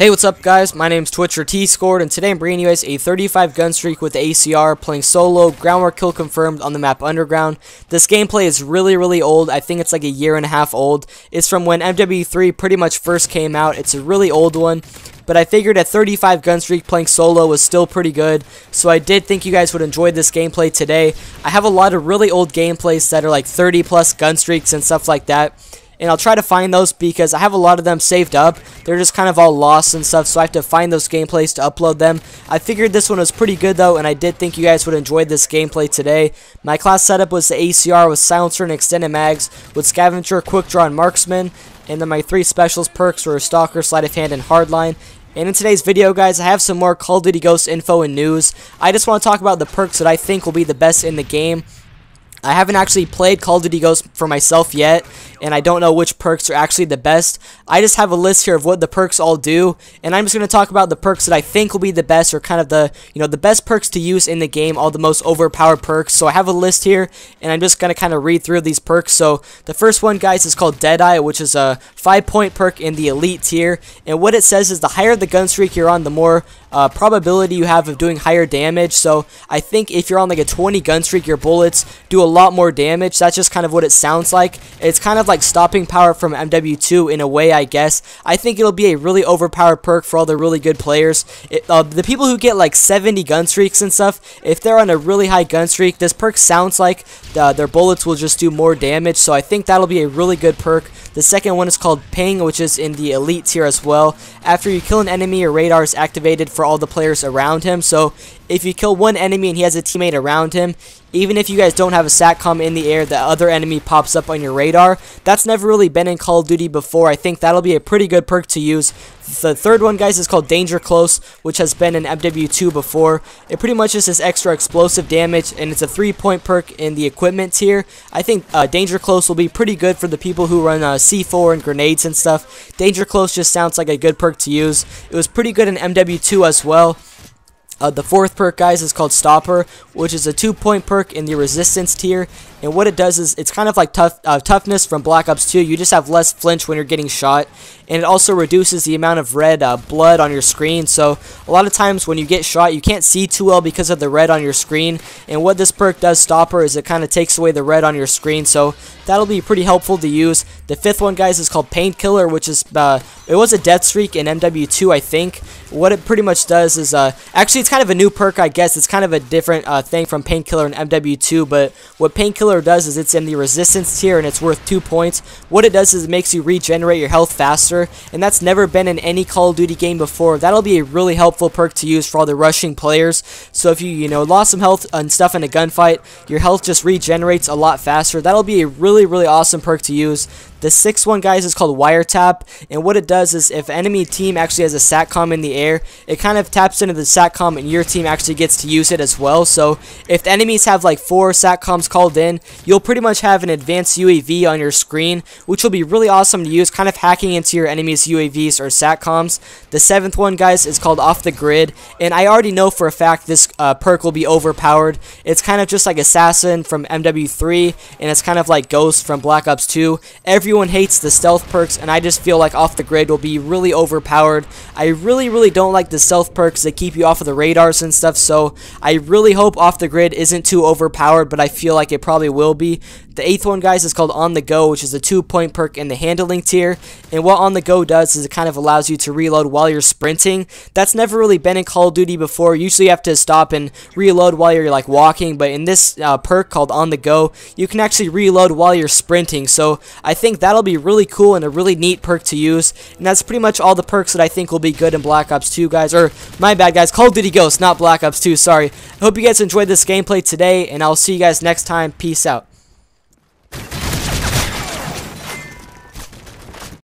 Hey, what's up guys? My name's Twitcher T-Skord, and today I'm bringing you guys a 35 gun streak with ACR, playing solo, ground war kill confirmed on the map Underground. This gameplay is really, really old. I think it's like a year and a half old. It's from when MW3 pretty much first came out. It's a really old one, but I figured a 35 gun streak playing solo was still pretty good, so I did think you guys would enjoy this gameplay today. I have a lot of really old gameplays that are like 30 plus gun streaks and stuff like that and I'll try to find those because I have a lot of them saved up. They're just kind of all lost and stuff, so I have to find those gameplays to upload them. I figured this one was pretty good though, and I did think you guys would enjoy this gameplay today. My class setup was the ACR with silencer and extended mags, with scavenger, quick draw, and marksman. And then my three specials perks were Stalker, Sleight of Hand, and Hardline. And in today's video, guys, I have some more Call of Duty Ghosts info and news. I just want to talk about the perks that I think will be the best in the game. I haven't actually played Call of Duty Ghosts for myself yet, and I don't know which perks are actually the best. I just have a list here of what the perks all do, and I'm just going to talk about the perks that I think will be the best, or kind of the, you know, the best perks to use in the game, all the most overpowered perks. So I have a list here, and I'm just going to kind of read through these perks. So the first one, guys, is called Deadeye, which is a 5-point perk in the Elite tier, and what it says is the higher the gun streak you're on, the more uh, probability you have of doing higher damage. So I think if you're on like a 20 gun streak, your bullets do a lot more damage. That's just kind of what it sounds like. It's kind of like stopping power from MW2 in a way, I guess. I think it'll be a really overpowered perk for all the really good players. It, uh, the people who get like 70 gun streaks and stuff, if they're on a really high gun streak, this perk sounds like uh, their bullets will just do more damage. So I think that'll be a really good perk. The second one is called Ping, which is in the Elite tier as well. After you kill an enemy, your radar is activated for all the players around him. So if you kill one enemy and he has a teammate around him, even if you guys don't have a SATCOM in the air, the other enemy pops up on your radar. That's never really been in Call of Duty before. I think that'll be a pretty good perk to use. The third one, guys, is called Danger Close, which has been in MW2 before. It pretty much is this extra explosive damage, and it's a three-point perk in the equipment tier. I think uh, Danger Close will be pretty good for the people who run uh, C4 and grenades and stuff. Danger Close just sounds like a good perk to use. It was pretty good in MW2 as well. Uh, the fourth perk, guys, is called Stopper, which is a two-point perk in the Resistance tier. And what it does is it's kind of like tough uh, toughness from Black Ops 2. You just have less flinch when you're getting shot. And it also reduces the amount of red uh, blood on your screen. So a lot of times when you get shot, you can't see too well because of the red on your screen. And what this perk does, Stopper, is it kind of takes away the red on your screen. So that'll be pretty helpful to use. The fifth one, guys, is called Painkiller, which is, uh, it was a death streak in MW2, I think. What it pretty much does is, uh, actually, it's kind of a new perk, I guess. It's kind of a different uh, thing from Painkiller and MW2, but what Painkiller does is it's in the Resistance tier and it's worth 2 points. What it does is it makes you regenerate your health faster, and that's never been in any Call of Duty game before. That'll be a really helpful perk to use for all the rushing players. So if you, you know, lost some health and stuff in a gunfight, your health just regenerates a lot faster. That'll be a really, really awesome perk to use. The sixth one, guys, is called Wiretap, and what it does is if enemy team actually has a SATCOM in the air, it kind of taps into the SATCOM and your team actually gets to use it as well. So if the enemies have like four SATCOMs called in, you'll pretty much have an advanced UAV on your screen, which will be really awesome to use, kind of hacking into your enemy's UAVs or SATCOMs. The seventh one, guys, is called Off the Grid, and I already know for a fact this uh, perk will be overpowered. It's kind of just like Assassin from MW3, and it's kind of like Ghost from Black Ops 2. Every everyone hates the stealth perks, and I just feel like off the grid will be really overpowered. I really, really don't like the stealth perks that keep you off of the radars and stuff, so I really hope off the grid isn't too overpowered, but I feel like it probably will be. The eighth one, guys, is called On The Go, which is a two-point perk in the handling tier. And what On The Go does is it kind of allows you to reload while you're sprinting. That's never really been in Call of Duty before. Usually you have to stop and reload while you're like walking, but in this uh, perk called On The Go, you can actually reload while you're sprinting. So I think that'll be really cool and a really neat perk to use. And that's pretty much all the perks that I think will be good in Black Ops 2, guys. Or, my bad, guys. Call of Duty Ghosts, not Black Ops 2. Sorry. I hope you guys enjoyed this gameplay today, and I'll see you guys next time. Peace out.